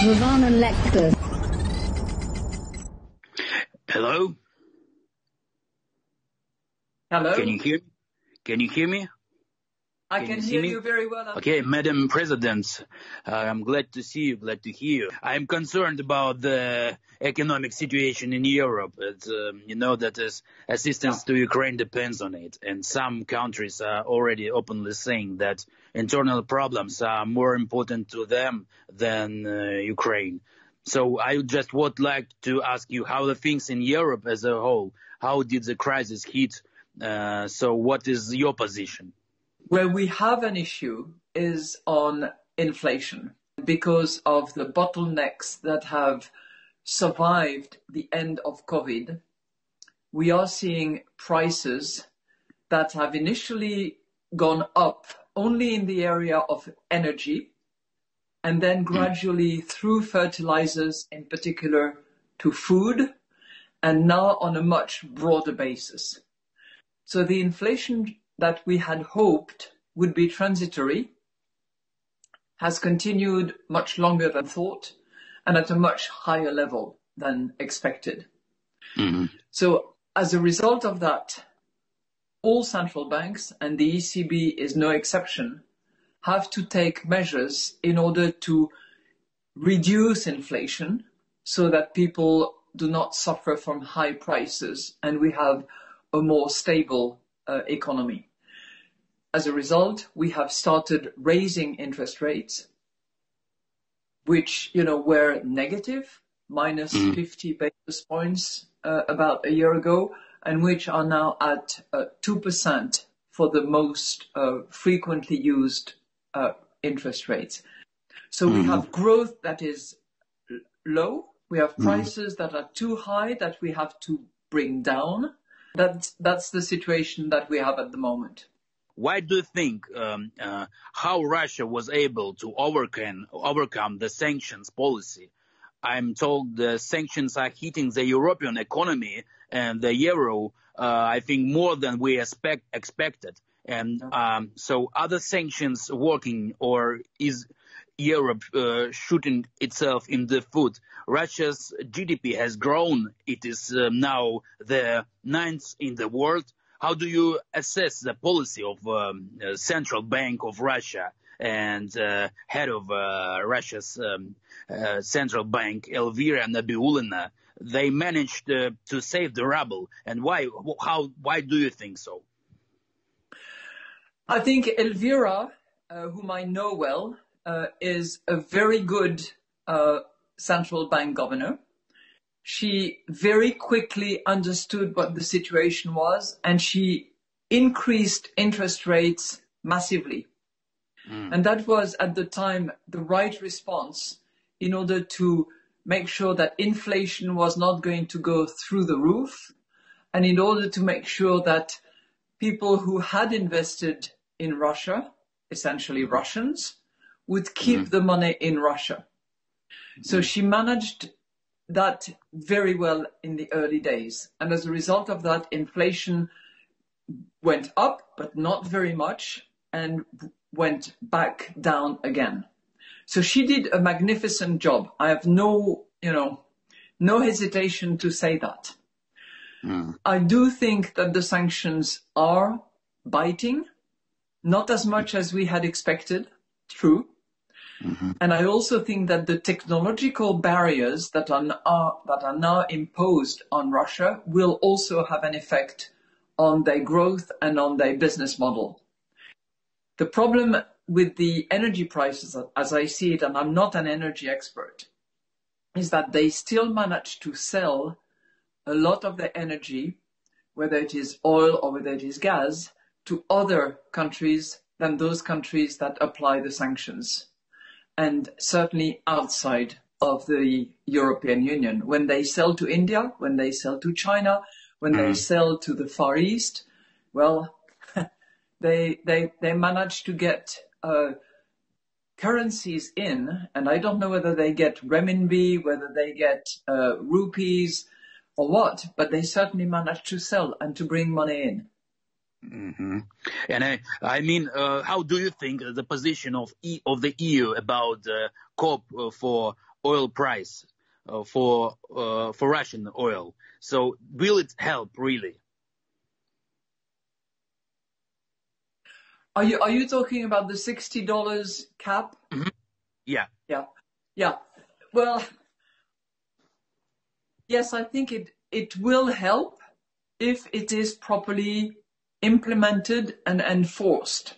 We waren lekker. Hello? Hello? Can you hear me? Can you hear me? I can can, you hear you very well. Okay, Madam President, uh, I'm glad to see you, glad to hear you. I'm concerned about the economic situation in Europe. Um, you know that as assistance to Ukraine depends on it, and some countries are already openly saying that internal problems are more important to them than uh, Ukraine. So I just would like to ask you how the things in Europe as a whole, how did the crisis hit? Uh, so what is your position? Where we have an issue is on inflation because of the bottlenecks that have survived the end of COVID. We are seeing prices that have initially gone up only in the area of energy and then gradually through fertilizers in particular to food and now on a much broader basis. So the inflation that we had hoped would be transitory has continued much longer than thought and at a much higher level than expected. So as a result of that, all central banks, and the ECB is no exception, have to take measures in order to reduce inflation so that people do not suffer from high prices and we have a more stable uh, economy. As a result, we have started raising interest rates, which, you know, were negative, minus 50 basis points uh, about a year ago, and which are now at uh, 2% for the most uh, frequently used uh, interest rates. So we have growth that is low. We have prices that are too high that we have to bring down. That's, that's the situation that we have at the moment. Why do you think um, uh, how Russia was able to overcome overcome the sanctions policy? I'm told the sanctions are hitting the European economy and the euro. Uh, I think more than we expect expected. And um, so, are the sanctions working, or is Europe uh, shooting itself in the foot? Russia's GDP has grown. It is uh, now the ninth in the world. How do you assess the policy of um, uh, Central Bank of Russia and uh, head of uh, Russia's um, uh, central bank, Elvira Nabiullina? They managed uh, to save the ruble, and why? How? Why do you think so? I think Elvira, uh, whom I know well, is a very good central bank governor. She very quickly understood what the situation was and she increased interest rates massively. Hmm. And that was at the time the right response in order to make sure that inflation was not going to go through the roof and in order to make sure that people who had invested in Russia, essentially Russians, would keep hmm. the money in Russia. So hmm. she managed that very well in the early days. And as a result of that, inflation went up, but not very much, and went back down again. So she did a magnificent job. I have no, you know, no hesitation to say that. Hmm. I do think that the sanctions are biting, not as much as we had expected, true. Mm-hmm. And I also think that the technological barriers that are, are, that are now imposed on Russia will also have an effect on their growth and on their business model. The problem with the energy prices, as I see it, and I'm not an energy expert, is that they still manage to sell a lot of their energy, whether it is oil or whether it is gas, to other countries than those countries that apply the sanctions. And certainly outside of the European Union. When they sell to India, when they sell to China, when they sell to the Far East, well, they, they, they manage to get uh, currencies in, and I don't know whether they get renminbi, whether they get uh, rupees, or what, but they certainly manage to sell and to bring money in. And I, I mean, uh, how do you think the position of e, of the EU about uh, COP uh, for oil price uh, for uh, for Russian oil. So will it help really? Are you are you talking about the sixty dollars cap? Mm-hmm. Yeah. Yeah. Yeah. Well, yes, I think it it will help if it is properly implemented and enforced.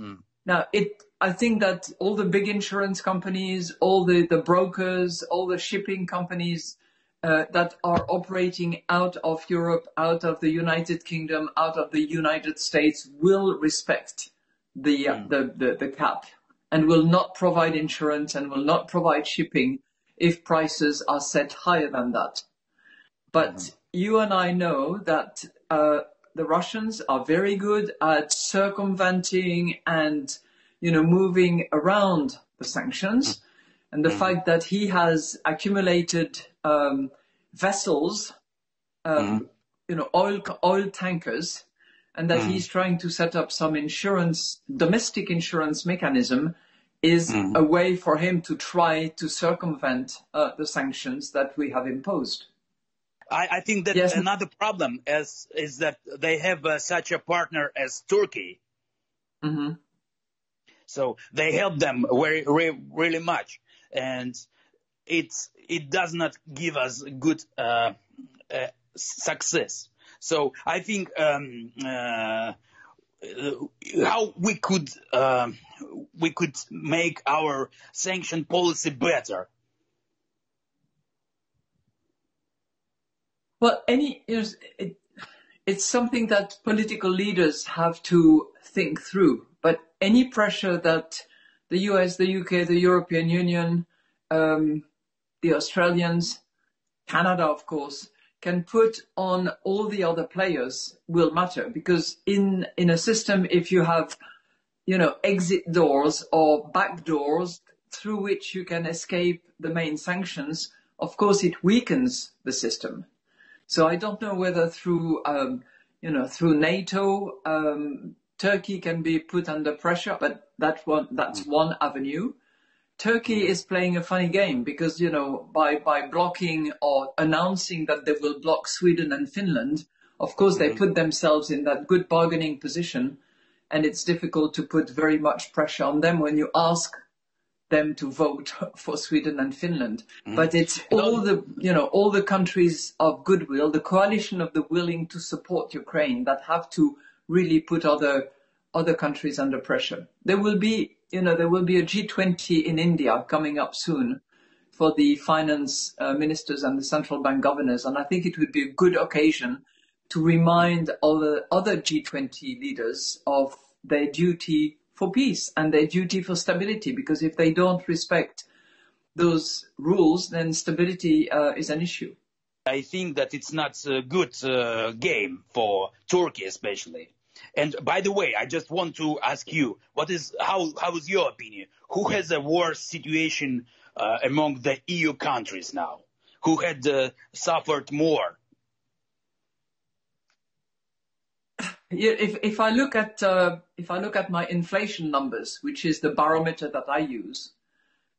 Mm. Now, it I think that all the big insurance companies, all the, the brokers, all the shipping companies uh, that are operating out of Europe, out of the United Kingdom, out of the United States will respect the, uh, mm. the, the, the cap and will not provide insurance and will not provide shipping if prices are set higher than that. But mm. you and I know that uh, the Russians are very good at circumventing and you know, moving around the sanctions mm. and the mm. fact that he has accumulated um, vessels, um, mm. you know, oil oil tankers, and that mm. he's trying to set up some insurance, domestic insurance mechanism, is a way for him to try to circumvent uh, the sanctions that we have imposed. I, I think that yes. another problem is is that they have uh, such a partner as Turkey. Mm-hmm. So they help them very, really, really much. And it's, it does not give us good, uh, uh, success. So I think, um, uh, how we could uh, we could make our sanction policy better. Well, any it, it's something that political leaders have to think through. But any pressure that the US, the UK, the European Union, um, the Australians, Canada, of course, can put on all the other players will matter because in in a system, if you have, you know, exit doors or back doors through which you can escape the main sanctions, of course, it weakens the system. So I don't know whether through, um, you know, through NATO, um, Turkey can be put under pressure, but that one, that's mm. one avenue. Turkey is playing a funny game because, you know, by, by blocking or announcing that they will block Sweden and Finland, of course they mm. put themselves in that good bargaining position and it's difficult to put very much pressure on them when you ask them to vote for Sweden and Finland. Mm. But it's all the, you know, all the countries of goodwill, the coalition of the willing to support Ukraine that have to really put other other countries under pressure. There will be, you know, there will be a G20 in India coming up soon for the finance uh, ministers and the central bank governors, and I think it would be a good occasion to remind all the other G20 leaders of their duty for peace and their duty for stability, because if they don't respect those rules, then stability uh, is an issue. I think that it's not a good uh, game for Turkey, especially. And by the way, I just want to ask you, what is how how is your opinion? Who has a worse situation uh, among the EU countries now? Who had uh, suffered more? Yeah, if if I look at uh, if I look at my inflation numbers, which is the barometer that I use,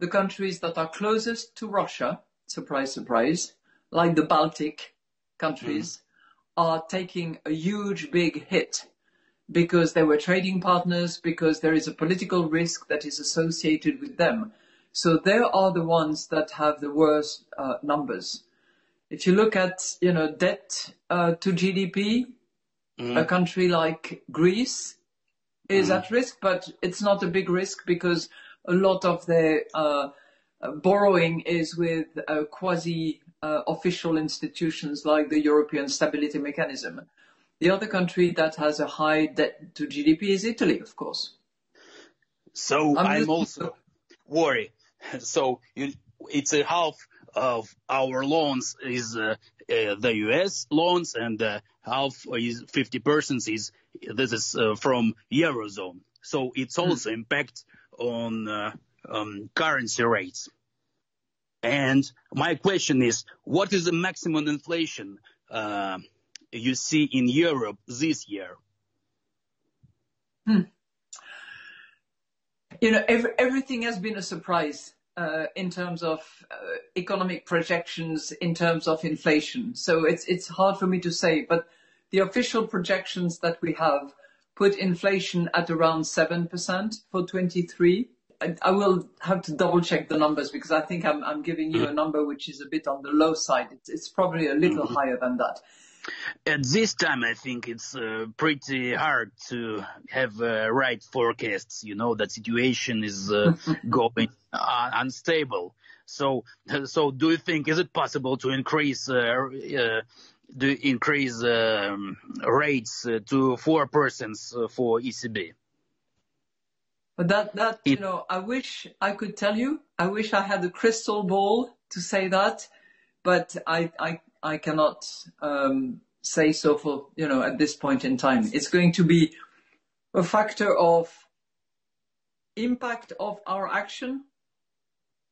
the countries that are closest to Russia, surprise, surprise, like the Baltic countries, mm. are taking a huge big hit because they were trading partners, because there is a political risk that is associated with them. So they are the ones that have the worst uh, numbers. If you look at, you know, debt uh, to GDP, mm. a country like Greece is mm. at risk, but it's not a big risk because a lot of their uh, borrowing is with uh, quasi uh, official institutions like the European Stability Mechanism. The other country that has a high debt to GDP is Italy, of course. So I'm, I'm also worried. So you, it's a half of our loans is uh, uh, the U.S. loans, and uh, half is 50 percent is this is uh, from eurozone. So it's hmm. also impact on uh, um, currency rates. And my question is, what is the maximum inflation uh, you see in Europe this year? Hmm. You know, every, everything has been a surprise uh, in terms of uh, economic projections, in terms of inflation. So it's it's hard for me to say, but the official projections that we have put inflation at around seven percent for 23. I, I will have to double check the numbers because I think I'm I'm giving you a number which is a bit on the low side. It's it's probably a little Mhm. higher than that. At this time, I think it's uh, pretty hard to have uh, right forecasts. You know, that situation is uh, going uh, unstable. So, so do you think is it possible to increase uh, uh, to increase um, rates uh, to four persons uh, for ECB? But that, that, you know, I wish I could tell you. I wish I had a crystal ball to say that, but I, I, I cannot um, say so for, you know, at this point in time. It's going to be a factor of impact of our action,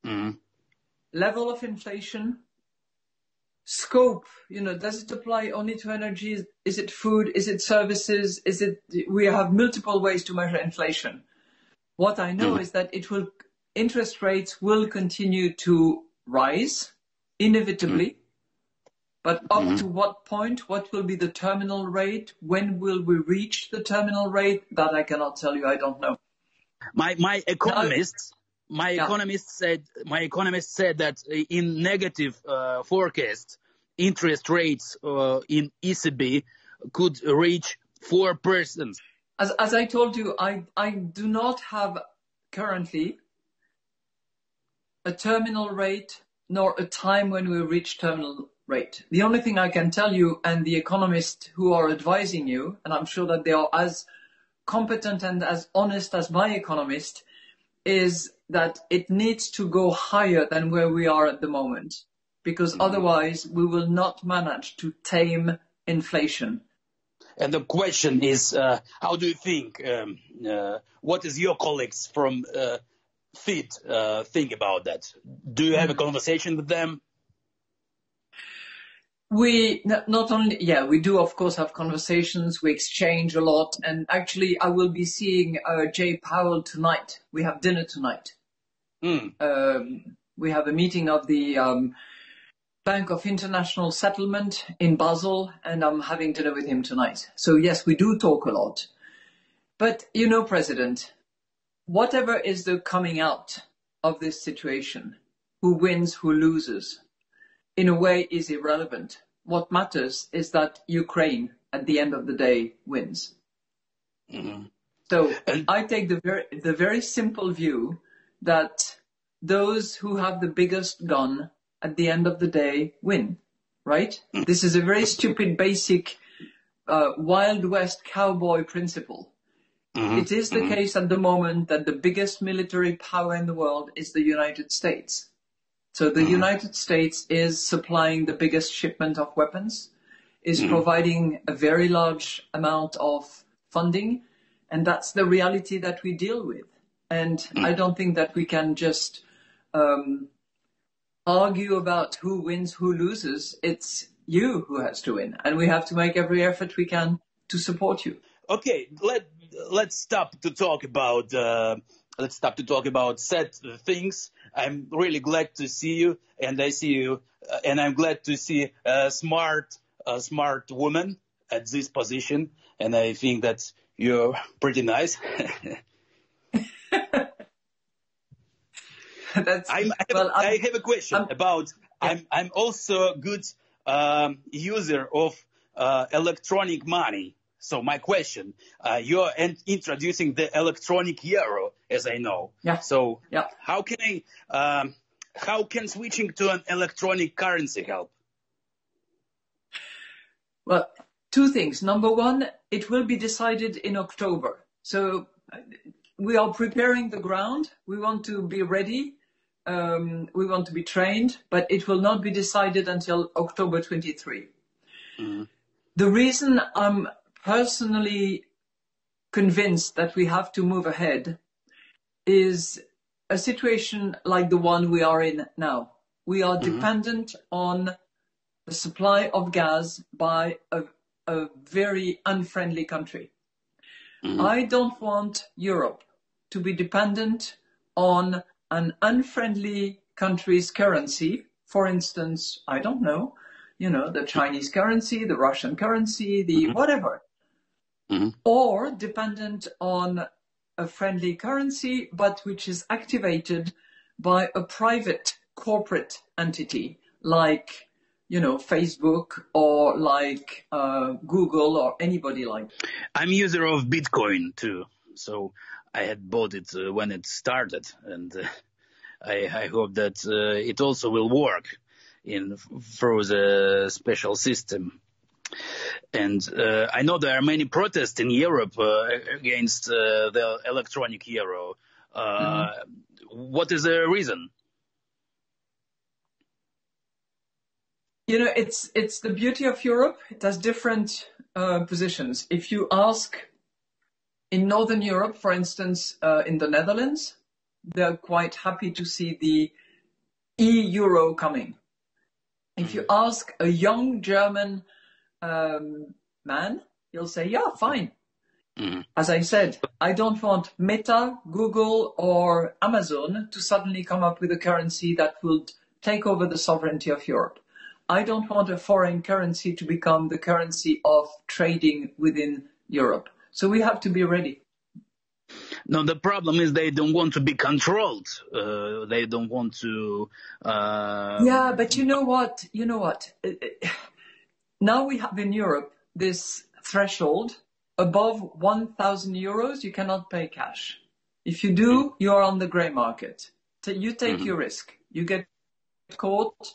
Mm. level of inflation, scope, you know, does it apply only to energy? Is it food? Is it services? Is it, we have multiple ways to measure inflation. What I know Mhm. is that it will, interest rates will continue to rise inevitably. But up Mhm. to what point? What will be the terminal rate? When will we reach the terminal rate? That I cannot tell you. I don't know. My my economist, my Yeah. economist said my economist said that in negative uh, forecast, interest rates uh, in ECB could reach four percent. As, as I told you, I, I do not have currently a terminal rate nor a time when we reach terminal rate. The only thing I can tell you and the economists who are advising you, and I'm sure that they are as competent and as honest as my economist, is that it needs to go higher than where we are at the moment. Because otherwise we will not manage to tame inflation. And the question is, uh, how do you think? Um, uh, what is your colleagues from uh, FIT uh, think about that? Do you have a conversation with them? We not only, yeah, we do of course have conversations. We exchange a lot, and actually, I will be seeing uh, Jay Powell tonight. We have dinner tonight. Hmm. Um, we have a meeting of the um, Bank of International Settlement in Basel, and I'm having dinner with him tonight. So yes, we do talk a lot. But you know, President, whatever is the coming out of this situation, who wins, who loses, in a way is irrelevant. What matters is that Ukraine, at the end of the day, wins. Mhm. So I take the very, the very simple view that those who have the biggest gun at the end of the day win, right? This is a very stupid, basic, uh, Wild West cowboy principle. Mhm. It is the case at the moment that the biggest military power in the world is the United States. So the United States is supplying the biggest shipment of weapons, is providing a very large amount of funding, and that's the reality that we deal with. And I don't think that we can just um, argue about who wins, who loses. It's you who has to win, and we have to make every effort we can to support you. Okay, let let's stop to talk about uh, let's stop to talk about sad things. I'm really glad to see you, and I see you, uh, and I'm glad to see a smart, a smart woman at this position, and I think that you're pretty nice. That's I, have, well, I have a question I'm- about. I'm I'm also a good um, user of uh, electronic money. So my question, uh, you're in, introducing the electronic euro, as I know. Yeah. So Yeah. how can I? Um, how can switching to an electronic currency help? Well, two things. Number one, it will be decided in October. So uh, we are preparing the ground. We want to be ready. Um, we want to be trained, but it will not be decided until October 23. Mhm. The reason I'm personally convinced that we have to move ahead is a situation like the one we are in now. We are dependent on the supply of gas by a, a very unfriendly country. Mhm. I don't want Europe to be dependent on an unfriendly country's currency, for instance, I don't know, you know, the Chinese currency, the Russian currency, the mm-hmm. whatever, mm-hmm. or dependent on a friendly currency, but which is activated by a private corporate entity like you know Facebook or like uh, Google or anybody like. I'm user of Bitcoin too, so I had bought it uh, when it started, and uh, I, I, hope that uh, it also will work in through the special system. And uh, I know there are many protests in Europe uh, against the electronic euro. Mm-hmm. What is the reason? You know, it's it's the beauty of Europe. It has different uh, positions. If you ask in Northern Europe, for instance, uh, in the Netherlands, they're quite happy to see the e-euro coming. If you mm-hmm. ask a young German um, man, he'll say, "Yeah, fine." Mm. As I said, I don't want Meta, Google, or Amazon to suddenly come up with a currency that will take over the sovereignty of Europe. I don't want a foreign currency to become the currency of trading within Europe. So we have to be ready. No, the problem is they don't want to be controlled. Uh, they don't want to. Uh... Yeah, but you know what? You know what? Now we have in Europe this threshold above 1,000 euros, you cannot pay cash. If you do, mm-hmm. you are on the gray market. You take mm-hmm. your risk. You get caught,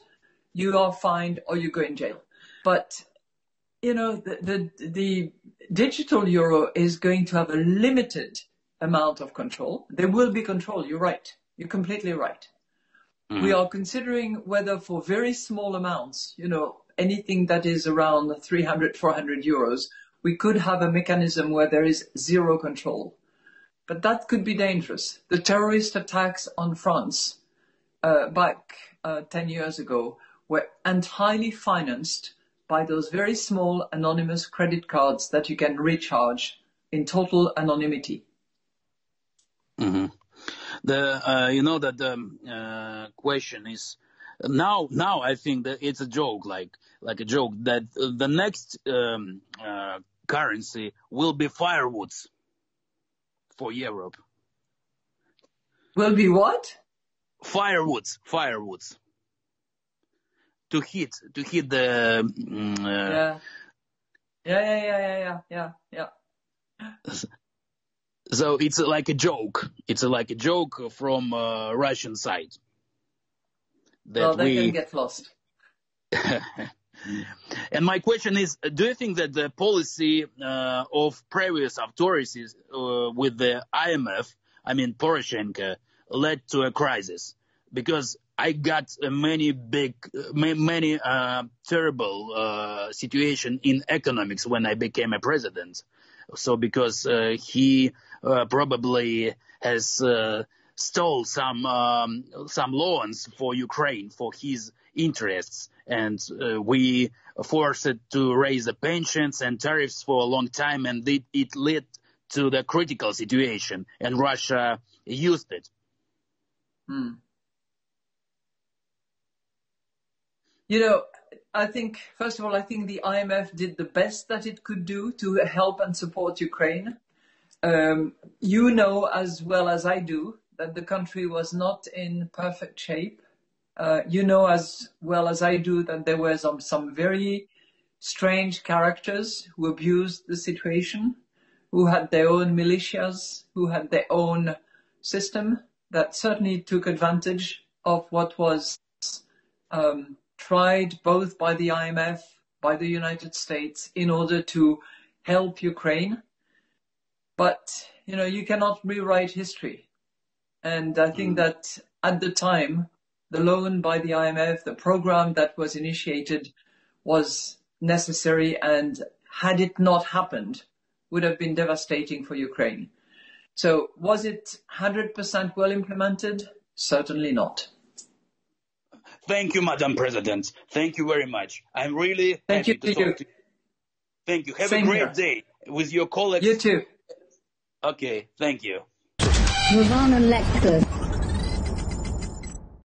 you are fined or you go in jail. But you know, the, the, the digital euro is going to have a limited amount of control. There will be control. You're right. You're completely right. Mm-hmm. We are considering whether for very small amounts, you know, anything that is around 300, 400 euros, we could have a mechanism where there is zero control. But that could be dangerous. The terrorist attacks on France uh, back uh, 10 years ago were entirely financed by those very small anonymous credit cards that you can recharge in total anonymity. Mm-hmm. The uh, you know that the uh, question is now now I think that it's a joke like like a joke that the next um, uh, currency will be firewoods for Europe. Will be what? Firewoods, firewoods to hit to hit the mm, uh, yeah. yeah yeah yeah yeah yeah yeah yeah so it's like a joke it's like a joke from uh, russian side that well they we... can get lost and my question is do you think that the policy uh, of previous authorities uh, with the imf i mean poroshenko led to a crisis because I got many big, many uh, terrible uh, situation in economics when I became a president. So because uh, he uh, probably has uh, stole some um, some loans for Ukraine for his interests, and uh, we forced to raise the pensions and tariffs for a long time, and it, it led to the critical situation, and Russia used it. Hmm. You know, I think, first of all, I think the IMF did the best that it could do to help and support Ukraine. Um, you know as well as I do that the country was not in perfect shape. Uh, you know as well as I do that there were some, some very strange characters who abused the situation, who had their own militias, who had their own system that certainly took advantage of what was um, tried both by the IMF, by the United States in order to help Ukraine. But, you know, you cannot rewrite history. And I think mm. that at the time, the loan by the IMF, the program that was initiated was necessary and had it not happened, would have been devastating for Ukraine. So was it 100% well implemented? Certainly not. Thank you, Madam President. Thank you very much. I'm really Thank happy you, to talk to you. Thank you. Have Same a great here. day with your colleagues. You too. Okay, thank you. Nirvana Lectures.